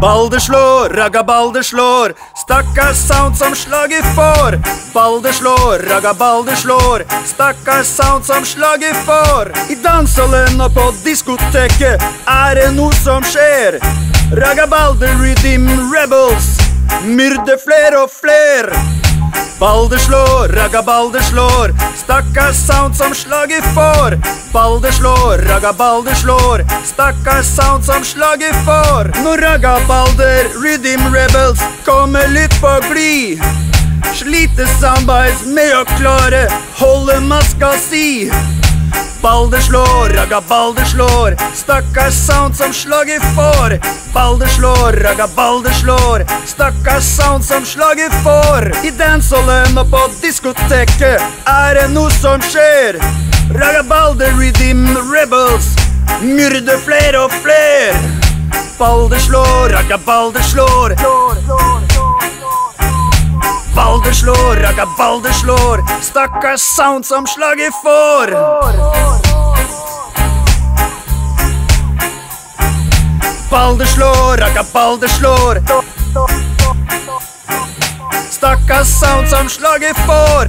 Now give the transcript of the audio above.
Balder slår, ragga-balder slår, stakkars sound som slaget får. Balder slår, ragga-balder slår, stakkars sound som slaget får. I dansehallen og på diskoteket er det noe som skjer. Ragga-balder redeem rebels, myrde fler og fler. Balder slår, ragga-balder slår, stakkars sound som slaget får. Balder slår, ragga-balder slår, stakkars sound som slaget får. Når ragga-balder, rhythm rebels, kommer litt på glid. Sliter soundbites med å klare holde maska si. Balder slår, ragga-balder slår, stakkars sound som slaget får. Balder slår, ragga-balder slår, stakkars sound som slaget får. I dancehallen og på diskoteket er det noe som skjer. Ragga-balder redeem rebels, myrde flere og fler. Balder slår, ragga-balder slår. Balder slår, ragga-balder slår, stakkars sound som slaget får. Balder slår, ragga-balder slår. Stakkars sound som slaget får.